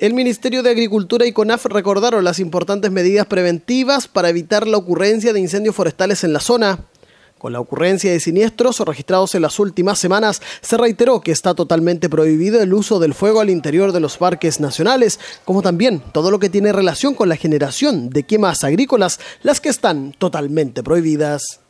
El Ministerio de Agricultura y CONAF recordaron las importantes medidas preventivas para evitar la ocurrencia de incendios forestales en la zona. Con la ocurrencia de siniestros registrados en las últimas semanas, se reiteró que está totalmente prohibido el uso del fuego al interior de los parques nacionales, como también todo lo que tiene relación con la generación de quemas agrícolas, las que están totalmente prohibidas.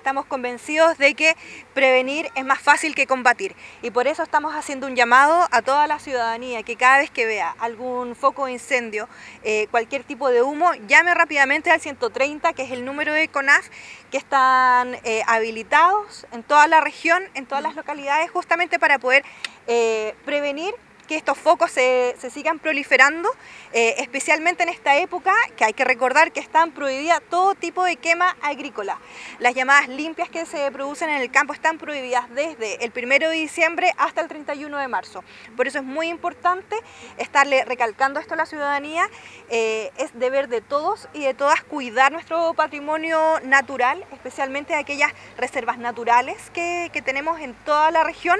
Estamos convencidos de que prevenir es más fácil que combatir. Y por eso estamos haciendo un llamado a toda la ciudadanía que cada vez que vea algún foco de incendio, eh, cualquier tipo de humo, llame rápidamente al 130, que es el número de CONAF, que están eh, habilitados en toda la región, en todas las localidades, justamente para poder eh, prevenir que estos focos se, sigan proliferando, eh, especialmente en esta época que hay que recordar que están prohibidas todo tipo de quema agrícola. Las llamadas limpias que se producen en el campo están prohibidas desde el 1 de diciembre hasta el 31 de marzo. Por eso es muy importante estarle recalcando esto a la ciudadanía. Eh, es deber de todos y de todas cuidar nuestro patrimonio natural, especialmente aquellas reservas naturales que, que tenemos en toda la región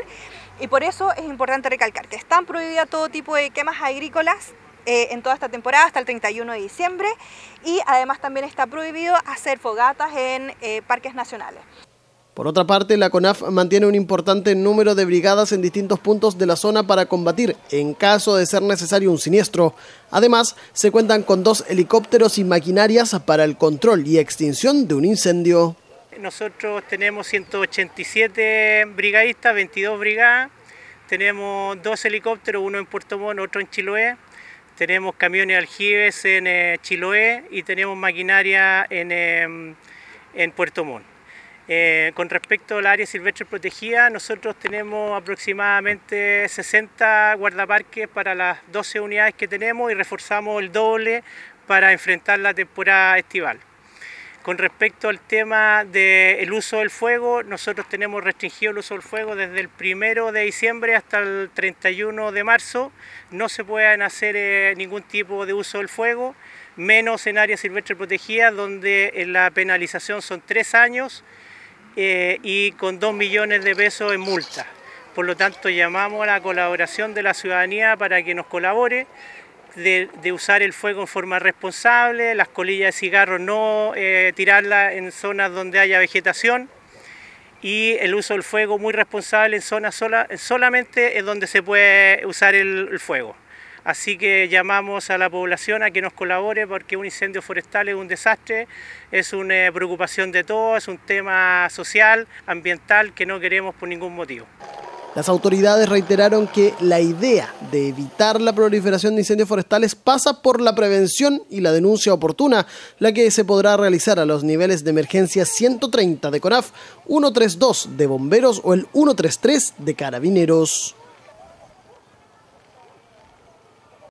y por eso es importante recalcar que están prohibidas todo tipo de quemas agrícolas eh, en toda esta temporada hasta el 31 de diciembre y además también está prohibido hacer fogatas en eh, parques nacionales. Por otra parte, la CONAF mantiene un importante número de brigadas en distintos puntos de la zona para combatir, en caso de ser necesario, un siniestro. Además, se cuentan con dos helicópteros y maquinarias para el control y extinción de un incendio. Nosotros tenemos 187 brigadistas, 22 brigadas, tenemos dos helicópteros, uno en Puerto Montt, otro en Chiloé, tenemos camiones aljibes en eh, Chiloé y tenemos maquinaria en, em, en Puerto Montt. Eh, con respecto al área silvestre protegida, nosotros tenemos aproximadamente 60 guardaparques para las 12 unidades que tenemos y reforzamos el doble para enfrentar la temporada estival. Con respecto al tema del uso del fuego, nosotros tenemos restringido el uso del fuego desde el primero de diciembre hasta el 31 de marzo. No se pueden hacer eh, ningún tipo de uso del fuego, menos en áreas silvestres protegidas, donde la penalización son tres años eh, y con dos millones de pesos en multa. Por lo tanto, llamamos a la colaboración de la ciudadanía para que nos colabore de, usar el fuego en forma responsable, las colillas de cigarro no eh, tirarlas en zonas donde haya vegetación y el uso del fuego muy responsable en zonas sola, solamente donde se puede usar el, fuego. Así que llamamos a la población a que nos colabore porque un incendio forestal es un desastre, es una preocupación de todos, es un tema social, ambiental que no queremos por ningún motivo. Las autoridades reiteraron que la idea de evitar la proliferación de incendios forestales pasa por la prevención y la denuncia oportuna, la que se podrá realizar a los niveles de emergencia 130 de CONAF, 132 de bomberos o el 133 de carabineros.